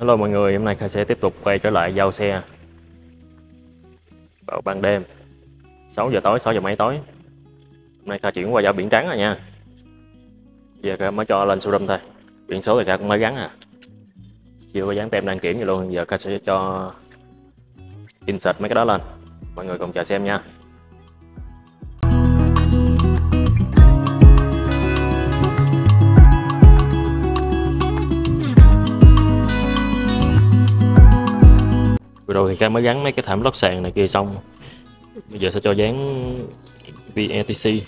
Hello mọi người, hôm nay Kha sẽ tiếp tục quay trở lại giao xe vào ban đêm. 6 giờ tối, 6 giờ mấy tối. Hôm nay Kha chuyển qua giao biển trắng rồi nha. Giờ Kha mới cho lên showroom thôi. Biển số thì Kha cũng mới gắn à. Chưa có dán tem đăng kiểm gì luôn, giờ Kha sẽ cho insert mấy cái đó lên. Mọi người cùng chờ xem nha. Rồi thì Kha mới gắn mấy cái thảm lót sàn này kia xong. Bây giờ sẽ cho dán VETC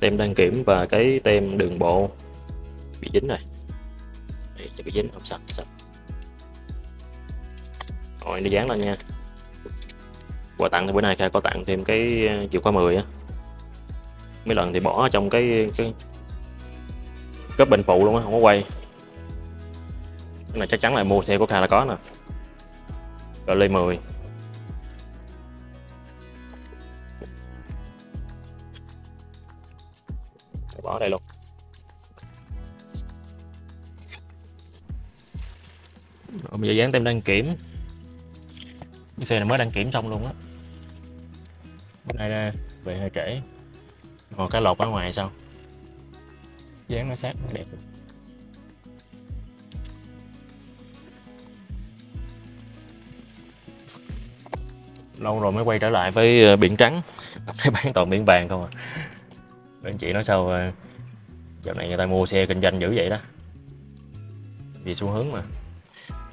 tem đăng kiểm và cái tem đường bộ bị dính rồi. Đây, cho bị dính. Không sạch sạch rồi, đi dán lên nha. Quà tặng thì bữa nay Kha có tặng thêm cái ờ, chìa khóa 10 á. Mấy lần thì bỏ trong cái cái cấp bệnh phụ luôn á, không có quay. Cái này chắc chắn là mua xe của Kha là có nè rồi lên 10 bỏ đây luôn. Rồi bây giờ dán tem đăng kiểm. Cái xe này mới đăng kiểm xong luôn á. Bữa nay ra, về hơi trễ. Ngồi cái lột ở ngoài sao? Dán nó sát, nó đẹp. Lâu rồi mới quay trở lại với ờ, biển trắng. Thấy bán toàn biển vàng không à. Anh chị nói sao ờ, dạo này người ta mua xe kinh doanh dữ vậy đó. Vì xu hướng mà.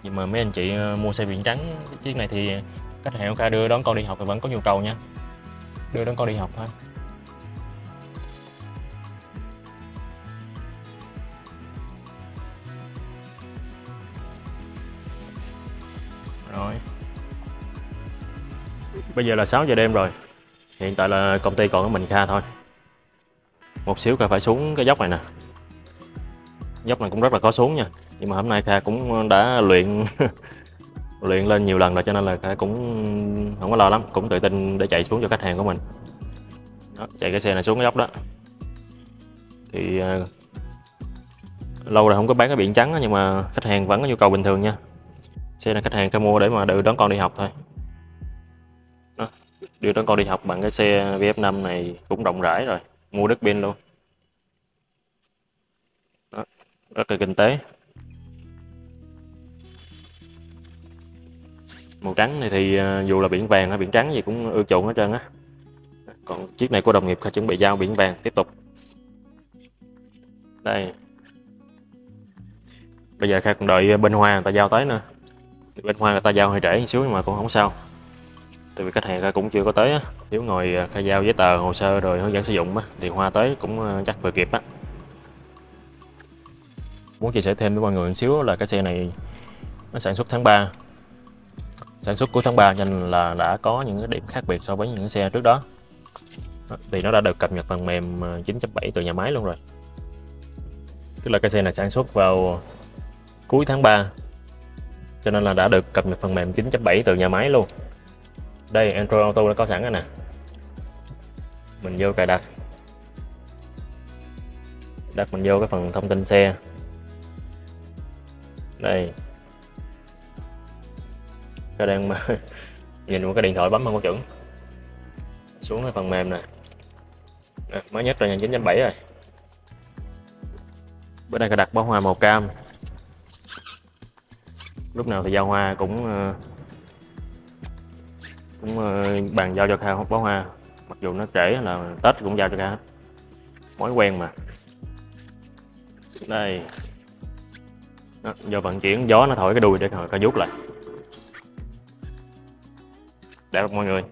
Nhưng mà mấy anh chị ờ, mua xe biển trắng chiếc này thì khách hàng ca đưa đón con đi học thì vẫn có nhu cầu nha. Đưa đón con đi học thôi. Rồi bây giờ là 6 giờ đêm rồi. Hiện tại là công ty còn có mình Kha thôi. Một xíu Kha phải xuống cái dốc này nè. Dốc này cũng rất là khó xuống nha. Nhưng mà hôm nay Kha cũng đã luyện luyện lên nhiều lần rồi cho nên là Kha cũng không có lo lắm. Cũng tự tin để chạy xuống cho khách hàng của mình. Đó, chạy cái xe này xuống cái dốc đó. Thì uh, lâu rồi không có bán cái biển trắng nhưng mà khách hàng vẫn có nhu cầu bình thường nha. Xe này khách hàng Kha mua để mà đợi đón con đi học thôi đưa đón con đi học bằng cái xe VF5 này cũng rộng rãi rồi mua đất pin luôn. Đó, rất là kinh tế. Màu trắng này thì à, dù là biển vàng hay biển trắng gì cũng ưa chuộng hết trơn á. Còn chiếc này của đồng nghiệp Kha chuẩn bị giao biển vàng tiếp tục. Đây. Bây giờ Kha còn đợi bên hoa người ta giao tới nữa. Bên hoa người ta giao hơi trễ một xíu nhưng mà cũng không sao tại vì khách hàng cũng chưa có tới á. Nếu ngồi à, khai giao giấy tờ, hồ sơ rồi hướng dẫn sử dụng á, thì hoa tới cũng à, chắc vừa kịp á. Muốn chia sẻ thêm với mọi người một xíu là cái xe này nó sản xuất tháng 3 sản xuất cuối tháng 3 nên là đã có những cái điểm khác biệt so với những cái xe trước đó. Thì nó đã được cập nhật phần mềm à, 9.7 từ nhà máy luôn rồi. Tức là cái xe này sản xuất vào cuối tháng 3 cho nên là đã được cập nhật phần mềm 9.7 từ nhà máy luôn đây Android Auto đã có sẵn rồi nè. Mình vô cài đặt. Đặt mình vô cái phần thông tin xe. Đây. Cái đang mà nhìn một cái điện thoại bấm không có chuẩn. Xuống cái phần mềm nè. À, mới nhất là nhà 9.7 rồi. Bữa nay cài đặt bó hoa màu cam. Lúc nào thì giao hoa cũng uh, cũng ờ, bàn giao cho Kha bó hoa. Mặc dù nó trễ là Tết cũng giao cho Kha mối quen mà. Đây. Đó, do vận chuyển gió nó thổi cái đuôi để Kha rút lại. Đẹp mọi người?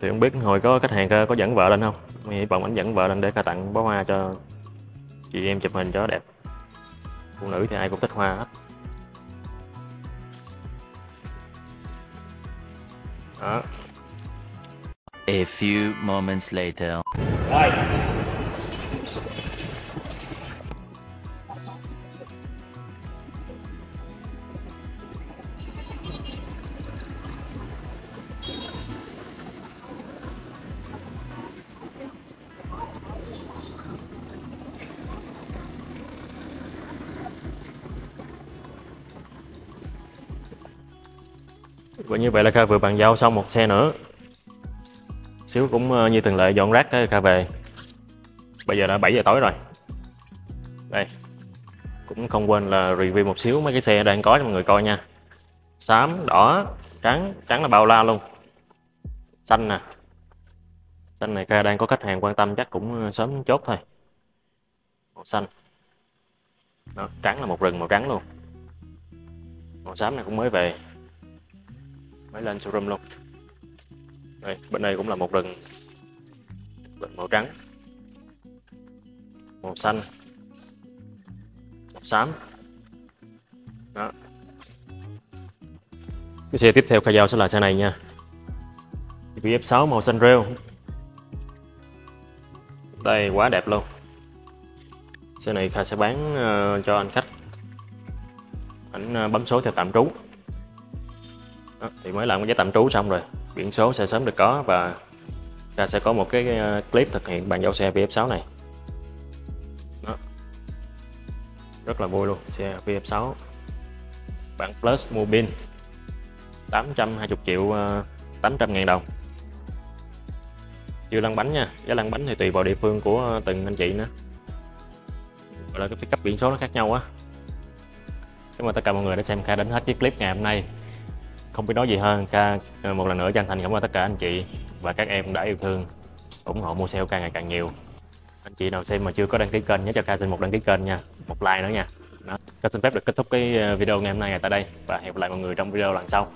Thì không biết hồi có khách hàng có dẫn vợ lên không? Hy vọng ảnh dẫn vợ lên để kha tặng bó hoa cho chị em chụp hình cho đẹp. Phụ nữ thì ai cũng thích hoa hết. Đó A few moments later. rồi Và như vậy là Kha vừa bàn giao xong một xe nữa. Xíu cũng ờ, như thường lệ dọn rác cái Kha về. Bây giờ đã 7 giờ tối rồi. Đây. Cũng không quên là review một xíu mấy cái xe đang có cho mọi người coi nha. Xám, đỏ, trắng, trắng là bao la luôn. Xanh nè. Xanh này Kha đang có khách hàng quan tâm chắc cũng ờ, sớm chốt thôi. Màu xanh. Đó, Trắng là một rừng màu trắng luôn. Màu xám này cũng mới về mới lên showroom luôn. Đây bên đây cũng là một rừng. Rừng màu trắng. Màu xanh. Màu xám. Đó. Cái xe tiếp theo khai giao sẽ là xe này nha. VF6 màu xanh rêu. Đây quá đẹp luôn. Xe này Kha sẽ bán uh, cho anh khách. Ảnh uh, bấm số theo tạm trú đó, thì mới làm cái giấy tạm trú xong rồi. Biển số sẽ sớm được có và ta sẽ có một cái ờ, clip thực hiện bàn giao xe VF6 này. Đó. rất là vui luôn xe VF6 bản Plus mua pin 820 triệu ờ, 800 ngàn đồng. Chưa lăn bánh nha giá lăn bánh thì tùy vào địa phương của từng anh chị nữa. Gọi là cái cấp biển số nó khác nhau á. Cảm ơn tất cả mọi người đã xem Kha đến hết chiếc clip ngày hôm nay không biết nói gì hơn ca ờ, một lần nữa chân thành cảm ơn tất cả anh chị và các em đã yêu thương, ủng hộ mua xe ca ngày càng nhiều. Anh chị nào xem mà chưa có đăng ký kênh nhớ cho ca xin một đăng ký kênh nha, một like nữa nha. Đó. ca xin phép được kết thúc cái ờ, video ngày hôm nay tại đây và hẹn gặp lại mọi người trong video lần sau.